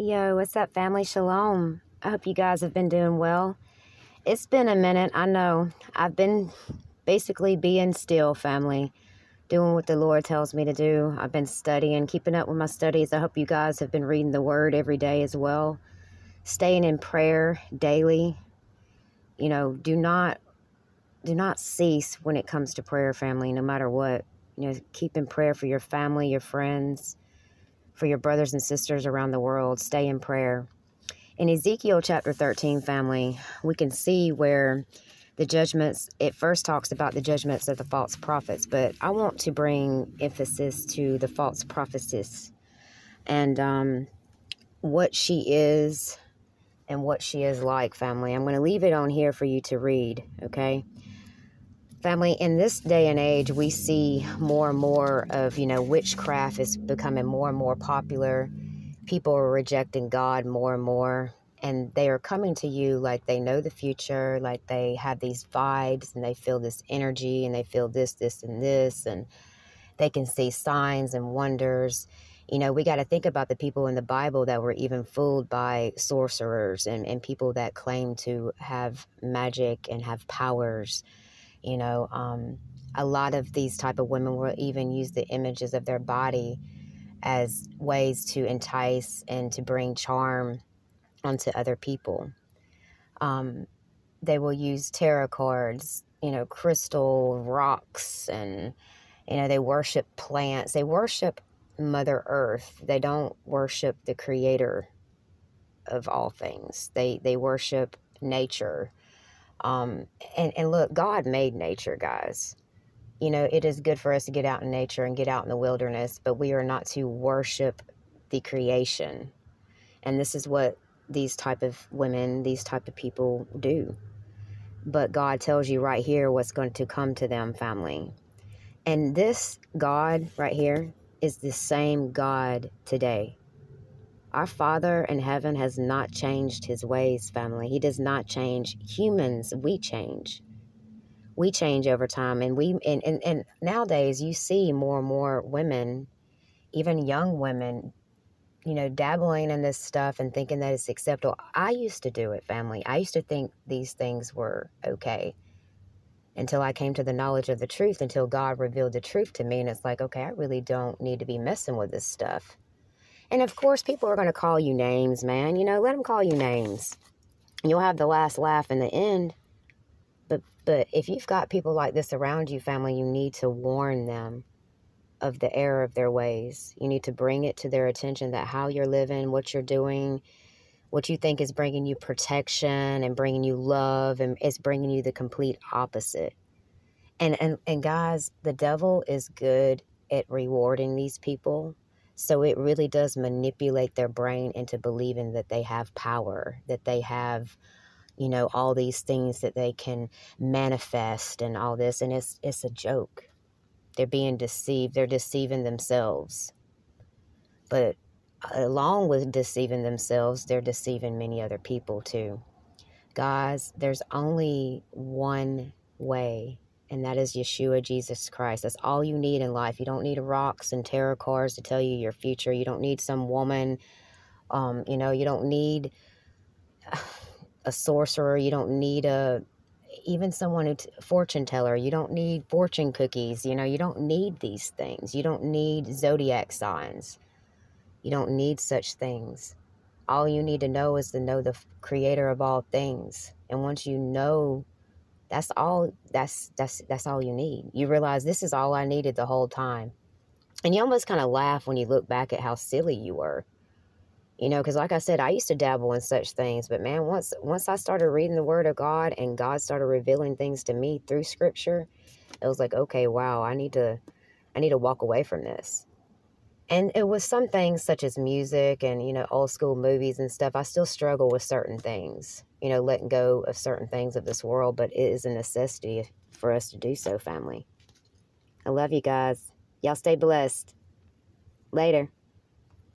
Yo, what's up, family? Shalom. I hope you guys have been doing well. It's been a minute, I know. I've been basically being still, family, doing what the Lord tells me to do. I've been studying, keeping up with my studies. I hope you guys have been reading the Word every day as well. Staying in prayer daily. You know, do not do not cease when it comes to prayer, family, no matter what. You know, keep in prayer for your family, your friends, for your brothers and sisters around the world. Stay in prayer. In Ezekiel chapter 13, family, we can see where the judgments, it first talks about the judgments of the false prophets, but I want to bring emphasis to the false prophetess and um, what she is and what she is like, family. I'm going to leave it on here for you to read, okay? Family, in this day and age, we see more and more of, you know, witchcraft is becoming more and more popular. People are rejecting God more and more, and they are coming to you like they know the future, like they have these vibes and they feel this energy and they feel this, this, and this, and they can see signs and wonders. You know, we got to think about the people in the Bible that were even fooled by sorcerers and, and people that claim to have magic and have powers you know, um, a lot of these type of women will even use the images of their body as ways to entice and to bring charm onto other people. Um, they will use tarot cards, you know, crystal rocks, and you know they worship plants. They worship Mother Earth. They don't worship the Creator of all things. They they worship nature um, and, and look, God made nature, guys. You know, it is good for us to get out in nature and get out in the wilderness, but we are not to worship the creation. And this is what these type of women, these type of people do. But God tells you right here what's going to come to them, family. And this God right here is the same God today. Our Father in heaven has not changed his ways, family. He does not change. Humans, we change. We change over time. And we and, and, and nowadays you see more and more women, even young women, you know, dabbling in this stuff and thinking that it's acceptable. I used to do it, family. I used to think these things were okay until I came to the knowledge of the truth, until God revealed the truth to me. And it's like, okay, I really don't need to be messing with this stuff. And of course, people are going to call you names, man. You know, let them call you names. You'll have the last laugh in the end. But but if you've got people like this around you, family, you need to warn them of the error of their ways. You need to bring it to their attention that how you're living, what you're doing, what you think is bringing you protection and bringing you love and it's bringing you the complete opposite. And and and guys, the devil is good at rewarding these people so it really does manipulate their brain into believing that they have power, that they have, you know, all these things that they can manifest and all this. And it's it's a joke. They're being deceived. They're deceiving themselves. But uh, along with deceiving themselves, they're deceiving many other people too. Guys, there's only one way and that is Yeshua Jesus Christ. That's all you need in life. You don't need rocks and tarot cards to tell you your future. You don't need some woman. Um, you know, you don't need a sorcerer. You don't need a even someone who fortune teller. You don't need fortune cookies. You know, you don't need these things. You don't need zodiac signs. You don't need such things. All you need to know is to know the creator of all things. And once you know that's all that's that's that's all you need. You realize this is all i needed the whole time. And you almost kind of laugh when you look back at how silly you were you know because like i said i used to dabble in such things but man once once i started reading the word of god and god started revealing things to me through scripture it was like okay wow i need to i need to walk away from this and it was some things such as music and you know old school movies and stuff i still struggle with certain things you know letting go of certain things of this world but it is a necessity for us to do so family. I love you guys. Y'all stay blessed. Later